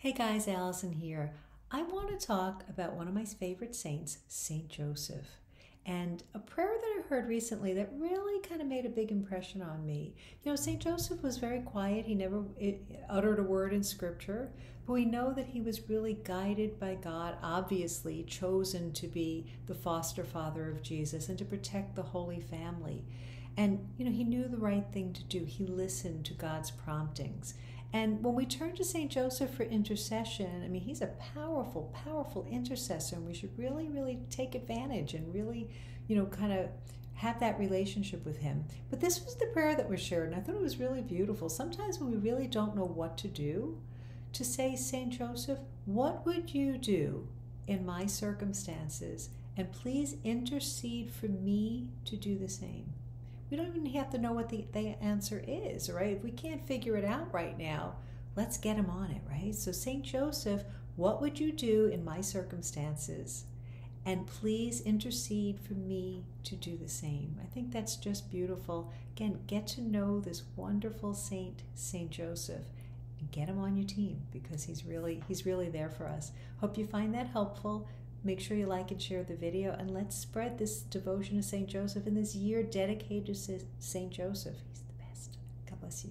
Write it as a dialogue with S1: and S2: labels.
S1: Hey guys, Allison here. I want to talk about one of my favorite saints, Saint Joseph, and a prayer that I heard recently that really kind of made a big impression on me. You know, Saint Joseph was very quiet. He never uttered a word in scripture, but we know that he was really guided by God, obviously chosen to be the foster father of Jesus and to protect the Holy Family. And, you know, he knew the right thing to do. He listened to God's promptings. And when we turn to St. Joseph for intercession, I mean, he's a powerful, powerful intercessor, and we should really, really take advantage and really, you know, kind of have that relationship with him. But this was the prayer that was shared, and I thought it was really beautiful. Sometimes when we really don't know what to do, to say, St. Joseph, what would you do in my circumstances? And please intercede for me to do the same we don't even have to know what the, the answer is, right? If we can't figure it out right now, let's get him on it, right? So, St. Joseph, what would you do in my circumstances? And please intercede for me to do the same. I think that's just beautiful. Again, get to know this wonderful saint, St. Joseph, and get him on your team because he's really he's really there for us. Hope you find that helpful. Make sure you like and share the video, and let's spread this devotion to St. Joseph in this year dedicated to St. Joseph. He's the best. God bless you.